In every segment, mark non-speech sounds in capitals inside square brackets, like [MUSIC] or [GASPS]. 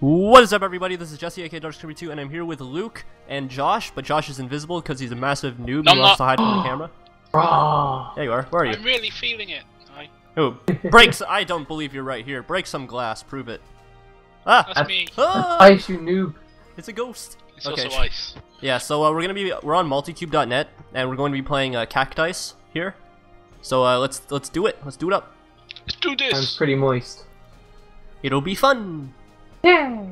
What is up, everybody? This is Jesse, aka Dark 2 and I'm here with Luke and Josh, but Josh is invisible because he's a massive noob No, who I'm loves to hide from the [GASPS] camera. There you are. Where are you? I'm really feeling it. I, Oh, [LAUGHS] breaks! I don't believe you're right here. Break some glass. Prove it. Ah! that's me. ah! ice, you noob. It's a ghost. It's okay. also ice. Yeah, so uh, we're gonna be we're on multicube.net and we're going to be playing uh, Cactice here. So uh, let's let's do it. Let's do it up. Let's do I'm pretty moist. It'll be fun. Yeah.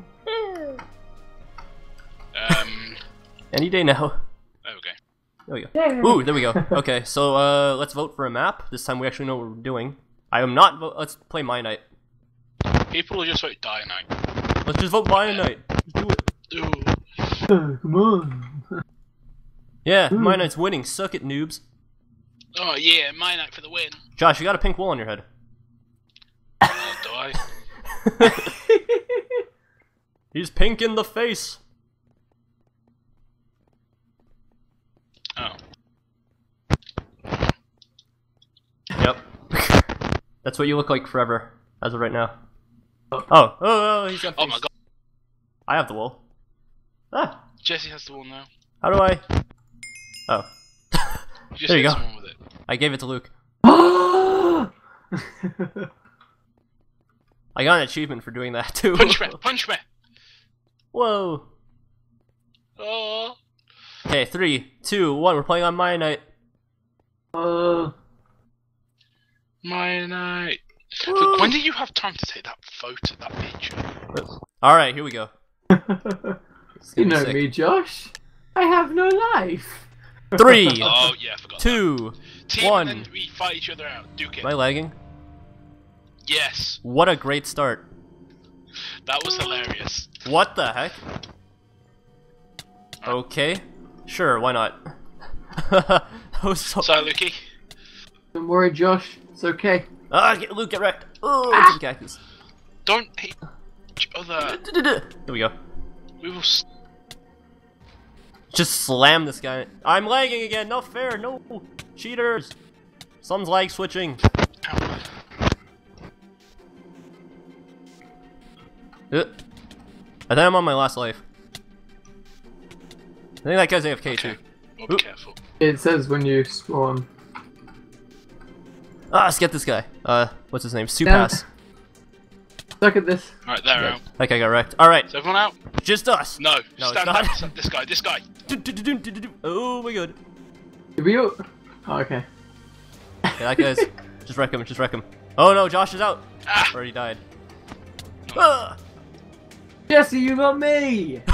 Um. Any day now. Okay. There we go. Ooh, there we go. Okay, so uh, let's vote for a map. This time we actually know what we're doing. I am not. Vo- let's play My Night. People will just vote die night. Let's just vote My Night. Let's do it. Ooh. Come on. Yeah, My Night's winning. Suck it, noobs. Oh yeah, my night for the win. Josh, you got a pink wool on your head. Oh, do I? He's pink in the face. Oh. Yep. [LAUGHS] That's what you look like forever, as of right now. Oh, oh, oh he's got. Oh my god. I have the wool. Ah, Jesse has the one now. how do I? Oh, You [LAUGHS] just There you go. with it. I gave it to Luke. [LAUGHS] I got an achievement for doing that too. Punch me! Punch me! Whoa. Oh. Okay, three, two, one. We're playing on my night. uh, My night. Look, when did you have time to take that photo, that picture? All right, here we go. [LAUGHS] You know sick. me, Josh. I have no life. [LAUGHS] Three, Oh yeah, I forgot. two. that. Team, one. and then we fight each other out. Duke it. Am I lagging? Yes, What a great start. that was hilarious. What the heck? Okay, sure, why not? that was [LAUGHS] so. So, Lukey, Don't worry, Josh. It's okay. Ah, get, Luke, get wrecked. Oh, Ah. ah. cactus. don't hate each other. There we go. We will. S- Just slam this guy. I'm lagging again. Not fair. No cheaters. Some's lag switching. Ow. Uh, I think I'm on my last life. I think that guy's AFK Okay. too. Well, be Oop. careful. It says when you spawn. Ah, let's get this guy. Uh, what's his name? Down. Supass. Look at this. Right, they're out. That guy got wrecked. All right, Is everyone out? just us. No. No, stand not. up. This guy. This guy. [LAUGHS] Oh my god. Did we all... Oh, okay. Yeah, that guy's. [LAUGHS] just wreck him. Just wreck him. Oh no, Josh is out. Ah. Or he died. Ah! Jesse, you not me! [LAUGHS]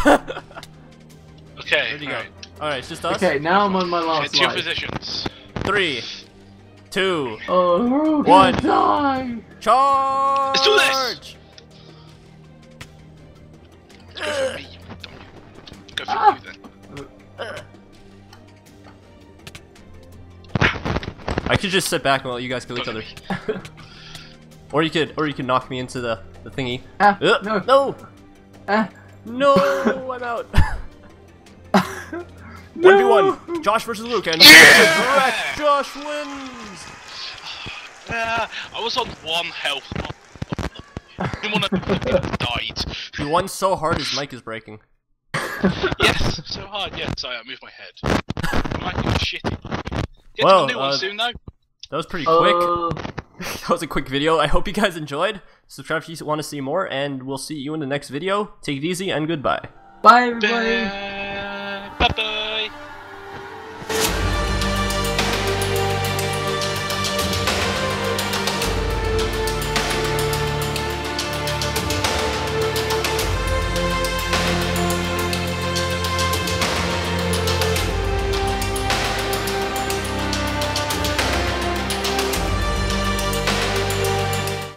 Okay. Where'd he go? alright. All right, it's just us. Okay, now I'm on my Get last to your life. positions. Three, two, Oh, we're all One. die! charge! Let's do this! Go for me. Go for Ah. you then. I could just sit back and let you guys kill each other. [LAUGHS] Or you could, or you could knock me into the the thingy. Ah, Uh, no. no, Ah, no, I'm out. [LAUGHS] One v one. Josh versus Luke, and Yeah! Josh wins. Ah, I was on one health. One of them died. He won so hard his mic is breaking. [LAUGHS] Yes, so hard. Yes, sorry, I moved my head. I'm like shitty. Get Well, to the new one uh, soon though. That was pretty quick. [LAUGHS] That was a quick video. I hope you guys enjoyed. Subscribe if you want to see more, and we'll see you in the next video. Take it easy and goodbye. bye, everybody! Bye. Bye.